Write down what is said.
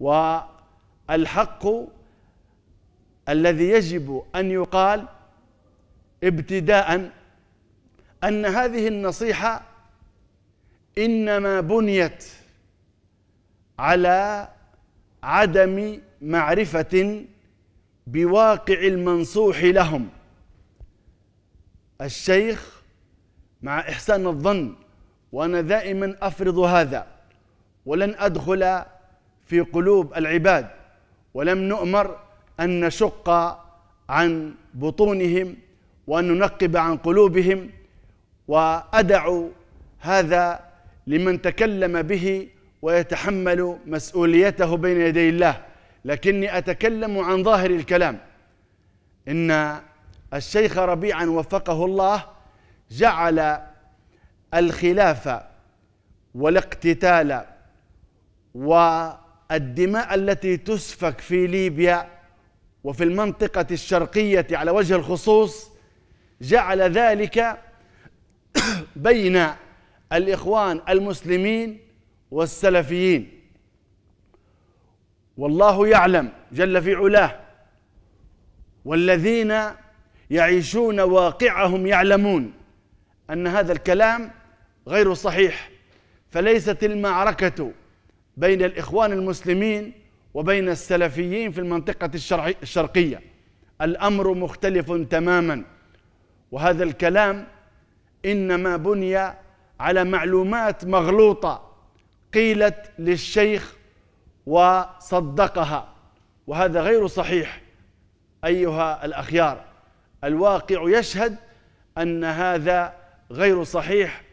والحق الذي يجب أن يقال ابتداء أن هذه النصيحة إنما بنيت على عدم معرفة بواقع المنصوح لهم. الشيخ مع إحسان الظن وأنا دائما أفرض هذا ولن أدخل في قلوب العباد ولم نؤمر أن نشق عن بطونهم وأن ننقب عن قلوبهم وأدع هذا لمن تكلم به ويتحمل مسؤوليته بين يدي الله. لكني أتكلم عن ظاهر الكلام. إن الشيخ ربيعا وفقه الله جعل الخلاف والاقتتال والدماء التي تسفك في ليبيا وفي المنطقة الشرقية على وجه الخصوص جعل ذلك بين الإخوان المسلمين والسلفيين. والله يعلم جل في علاه والذين يعيشون واقعهم يعلمون أن هذا الكلام غير صحيح فليست المعركة بين الإخوان المسلمين وبين السلفيين في المنطقة الشرقية. الأمر مختلف تماما. وهذا الكلام إنما بني على معلومات مغلوطة قيلت للشيخ وصدقها. وهذا غير صحيح أيها الأخيار. الواقع يشهد أن هذا غير صحيح